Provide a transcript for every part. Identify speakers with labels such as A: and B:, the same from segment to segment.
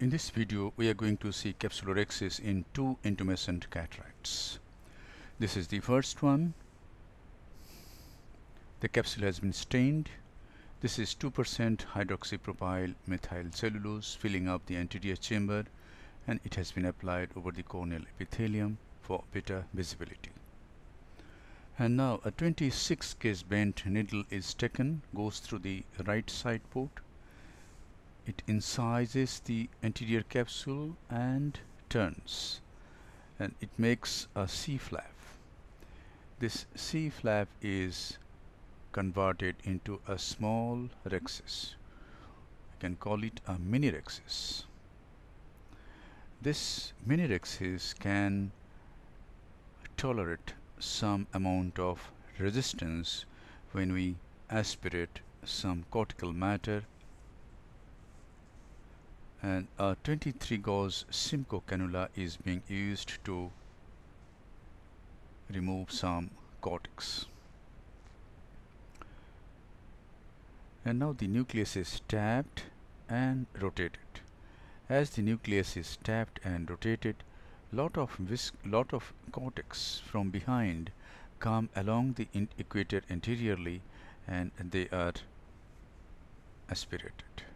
A: In this video we are going to see capsulorhexis in two intumescent cataracts. This is the first one. The capsule has been stained. This is 2% hydroxypropyl methyl cellulose filling up the anterior chamber and it has been applied over the corneal epithelium for better visibility. And now a 26 gauge bent needle is taken, goes through the right side port it incises the anterior capsule and turns and it makes a C flap. This C flap is converted into a small rhexis. I can call it a mini rhexis. This mini rhexis can tolerate some amount of resistance when we aspirate some cortical matter and a 23 gauge Simcoe cannula is being used to remove some cortex. And now the nucleus is tapped and rotated. As the nucleus is tapped and rotated, lot of lot of cortex from behind come along the equator anteriorly and they are aspirated.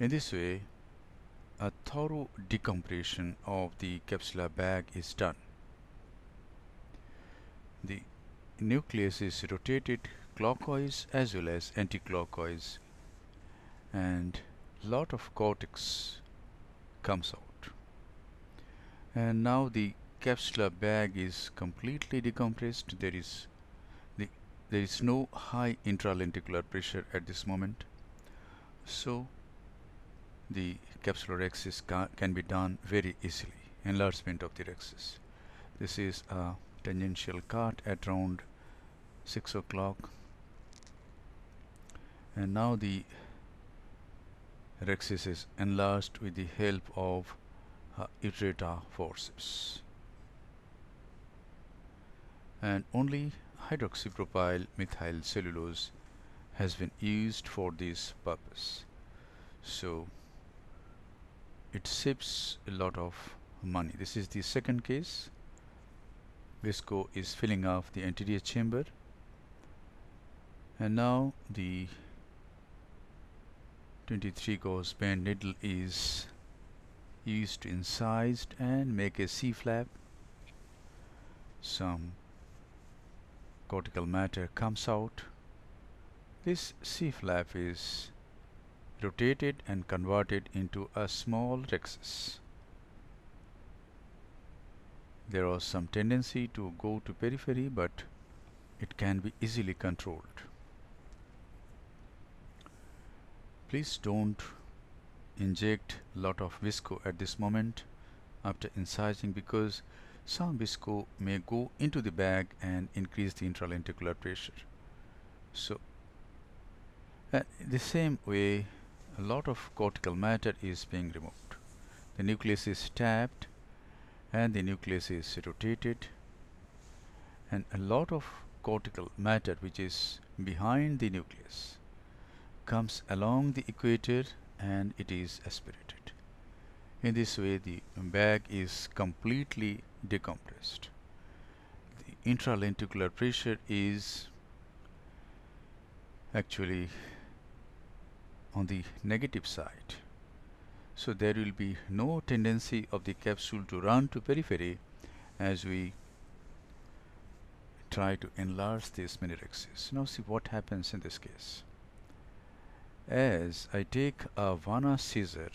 A: In this way, a thorough decompression of the capsular bag is done. The nucleus is rotated clockwise as well as anti-clockwise and lot of cortex comes out. And now the capsular bag is completely decompressed. There is the, there is no high intralenticular pressure at this moment. So the capsulorhexis ca can be done very easily. Enlargement of the rhexis this is a tangential cut at around 6 o'clock. And now the rhexis is enlarged with the help of uh, forceps and only hydroxypropyl methyl cellulose has been used for this purpose. So it saves a lot of money. This is the second case. Visco is filling up the anterior chamber. And now the 23 gauge bend needle is used to incised and make a C flap some cortical matter comes out. This C flap is rotated and converted into a small rhexis. There was some tendency to go to periphery but it can be easily controlled. Please don't inject lot of visco at this moment after incising because some visco may go into the bag and increase the intralenticular pressure. So uh, the same way a lot of cortical matter is being removed. The nucleus is tapped and the nucleus is rotated and a lot of cortical matter which is behind the nucleus comes along the equator and it is aspirated. In this way the bag is completely decompressed. The intralenticular pressure is actually on the negative side. So there will be no tendency of the capsule to run to periphery as we try to enlarge this mini rhexis. Now see what happens in this case. As I take a Vannas scissor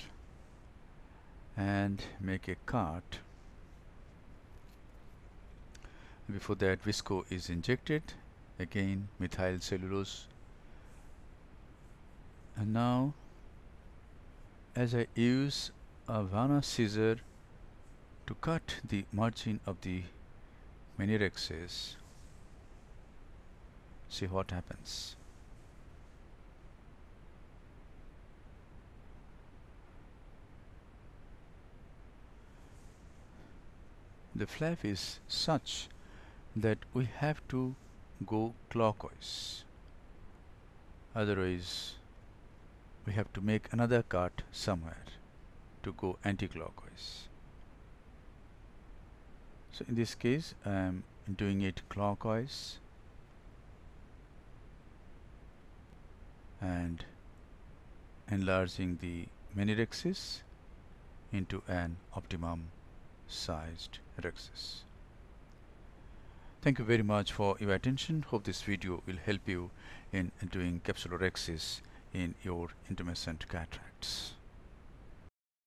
A: and make a cut before that visco is injected again methyl cellulose and now as I use a Vannas scissor to cut the margin of the rhexis see what happens. The flap is such that we have to go clockwise. Otherwise we have to make another cut somewhere to go anti-clockwise so in this case I am doing it clockwise and enlarging the mini rhexis into an optimum sized rhexis. Thank you very much for your attention. Hope this video will help you in doing capsulorhexis in your intumescent cataracts.